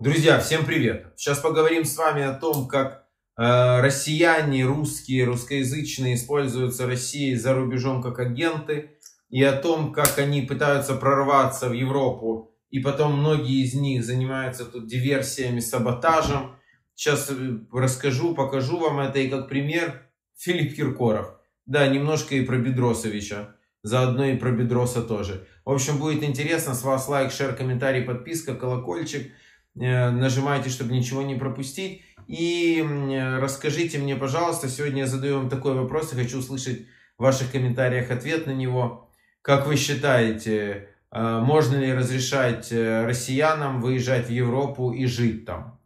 Друзья, всем привет! Сейчас поговорим с вами о том, как э, россияне, русские, русскоязычные используются Россией за рубежом как агенты, и о том, как они пытаются прорваться в Европу, и потом многие из них занимаются тут диверсиями, саботажем. Сейчас э, расскажу, покажу вам это, и как пример Филипп Киркоров. Да, немножко и про Бедросовича, заодно и про Бедроса тоже. В общем, будет интересно, с вас лайк, шер, комментарий, подписка, колокольчик. Э, нажимайте, чтобы ничего не пропустить. И расскажите мне, пожалуйста, сегодня я задаю вам такой вопрос и хочу услышать в ваших комментариях ответ на него. Как вы считаете, э, можно ли разрешать э, россиянам выезжать в Европу и жить там?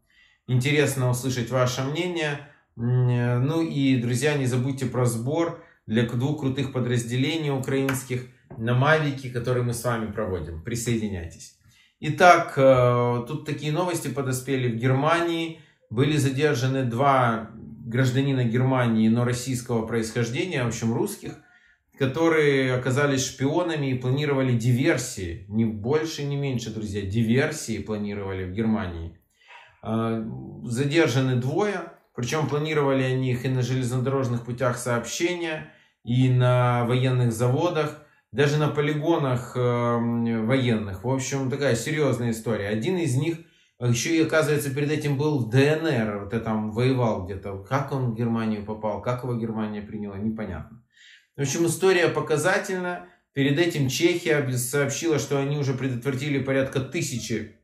Интересно услышать ваше мнение. Ну и, друзья, не забудьте про сбор для двух крутых подразделений украинских на Мавике, которые мы с вами проводим. Присоединяйтесь. Итак, э, тут такие новости подоспели. В Германии были задержаны два гражданина Германии, но российского происхождения, в общем, русских, которые оказались шпионами и планировали диверсии. Не больше, не меньше, друзья, диверсии планировали в Германии. Э, задержаны двое, причем планировали они их и на железнодорожных путях сообщения, и на военных заводах даже на полигонах э, военных. В общем, такая серьезная история. Один из них еще и, оказывается, перед этим был в ДНР, вот это там воевал где-то. Как он в Германию попал, как его Германия приняла, непонятно. В общем, история показательна. Перед этим Чехия сообщила, что они уже предотвратили порядка тысячи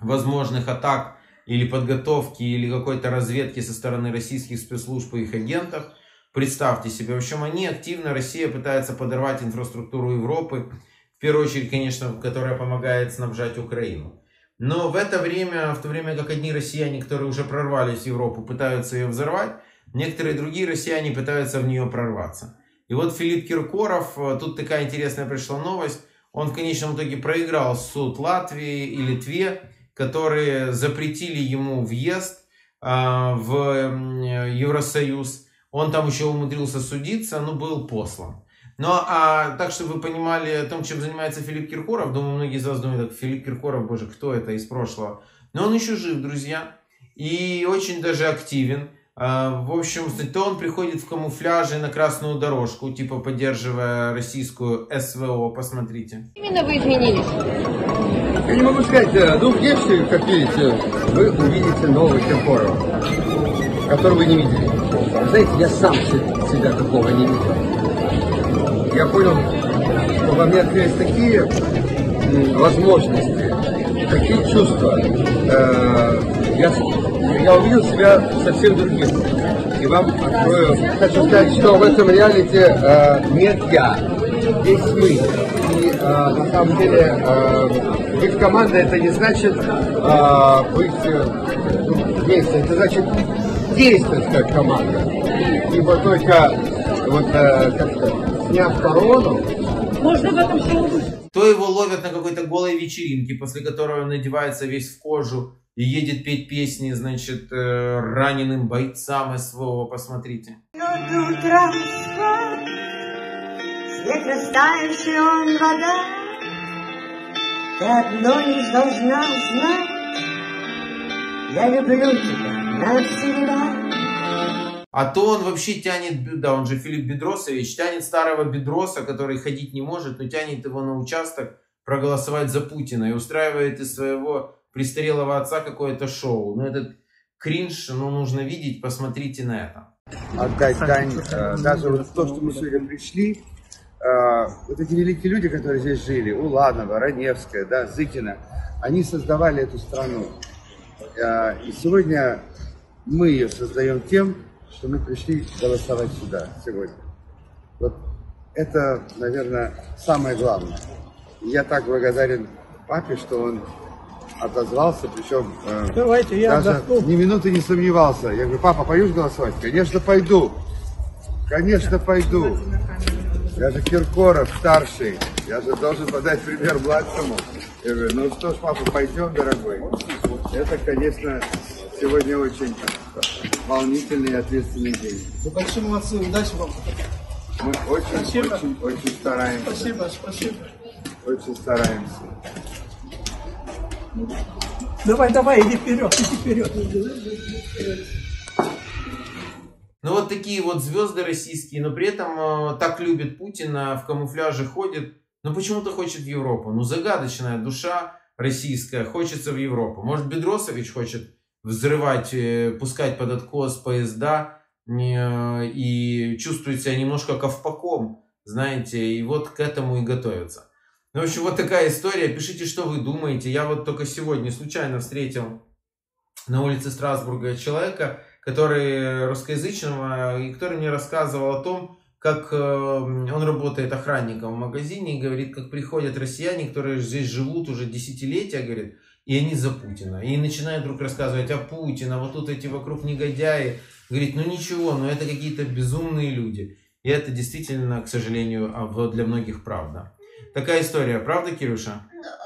возможных атак или подготовки, или какой-то разведки со стороны российских спецслужб и их агентов – Представьте себе, в общем, они активно, Россия пытается подорвать инфраструктуру Европы, в первую очередь, конечно, которая помогает снабжать Украину. Но в это время, в то время как одни россияне, которые уже прорвались в Европу, пытаются ее взорвать, некоторые другие россияне пытаются в нее прорваться. И вот Филипп Киркоров, э, тут такая интересная пришла новость, он в конечном итоге проиграл суд Латвии и Литве, которые запретили ему въезд э, в Евросоюз он там еще умудрился судиться, но был послан. Ну, а так, чтобы вы понимали о том, чем занимается Филипп Киркоров, думаю, многие из вас думают, так, Филипп Киркоров, боже, кто это из прошлого? Но он еще жив, друзья, и очень даже активен. А, в общем, то он приходит в камуфляже на красную дорожку, типа поддерживая российскую СВО, посмотрите. Именно вы изменились? Я не могу сказать, ну внешне, как видите, вы увидите нового Киркорова, которого вы не видели. Знаете, я сам себя такого не видел. Я понял, что во мне открылись такие возможности, такие чувства. Э, я, я увидел себя совсем другим. И вам открою, хочу сказать, что в этом реалити э, нет я, есть мы. И э, на самом деле быть командой это не значит быть вместе, это значит действовать как команда. Ибо только вот э, как-то сняв корону, можно в этом всем То его ловят на какой-то голой вечеринке, после которой он надевается весь в кожу и едет петь песни, значит, э, раненым бойцам СВО, посмотрите. Снег растающий он вода, Ты одно лишь должна знать, Я люблю тебя навсегда. А то он вообще тянет, да, он же Филипп Бедросович, тянет старого Бедроса, который ходить не может, но тянет его на участок проголосовать за Путина и устраивает из своего престарелого отца какое-то шоу. Ну, этот кринж, ну, нужно видеть, посмотрите на это. Отдать дань, э, даже вот то, что мы сегодня пришли, э, вот эти великие люди, которые здесь жили, Уланова, Раневская, да, Зыкина, они создавали эту страну. Э, и сегодня мы ее создаем тем, что мы пришли голосовать сюда сегодня. Вот это, наверное, самое главное. Я так благодарен папе, что он отозвался, причем э, Давайте, я даже отдохну. ни минуты не сомневался. Я говорю, папа, пойдешь голосовать? Конечно, пойду. Конечно, пойду. Я же Киркоров, старший. Я же должен подать пример младшему. Я говорю, ну что ж, папа, пойдем, дорогой. Это, конечно, сегодня очень волнительный и ответственный день. Вы большие молодцы, удачи вам. Мы очень, спасибо. очень, очень стараемся. Спасибо, спасибо. Очень стараемся. Давай, давай, иди вперед, иди вперед. Ну вот такие вот звезды российские, но при этом э, так любит Путина, в камуфляже ходит, но почему-то хочет в Европу. Ну загадочная душа российская, хочется в Европу. Может Бедросович хочет взрывать, э, пускать под откос поезда э, и чувствует себя немножко ковпаком, знаете, и вот к этому и готовится. Ну, в общем, вот такая история. Пишите, что вы думаете. Я вот только сегодня случайно встретил на улице Страсбурга человека, который русскоязычного, и который мне рассказывал о том, как э, он работает охранником в магазине и говорит, как приходят россияне, которые здесь живут уже десятилетия, говорит, и они за Путина. И начинают вдруг рассказывать о Путине, вот тут эти вокруг негодяи. Говорит, ну ничего, но это какие-то безумные люди. И это действительно, к сожалению, а, для многих правда. Такая история, правда, Кирюша? Да.